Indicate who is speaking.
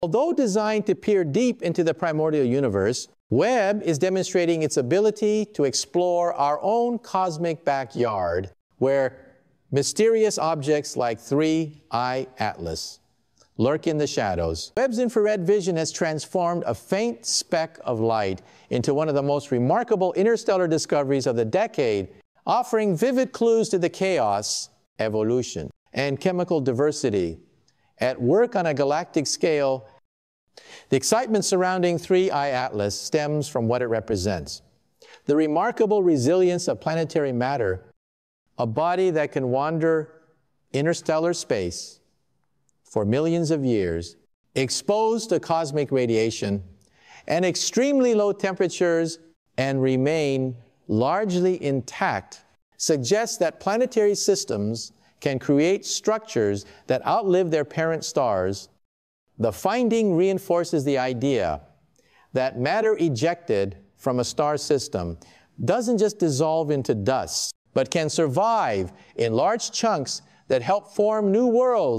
Speaker 1: Although designed to peer deep into the primordial universe, Webb is demonstrating its ability to explore our own cosmic backyard where mysterious objects like 3I Atlas lurk in the shadows. Webb's infrared vision has transformed a faint speck of light into one of the most remarkable interstellar discoveries of the decade, offering vivid clues to the chaos, evolution, and chemical diversity at work on a galactic scale. The excitement surrounding 3I Atlas stems from what it represents. The remarkable resilience of planetary matter, a body that can wander interstellar space for millions of years, exposed to cosmic radiation and extremely low temperatures and remain largely intact, suggests that planetary systems can create structures that outlive their parent stars. The finding reinforces the idea that matter ejected from a star system doesn't just dissolve into dust, but can survive in large chunks that help form new worlds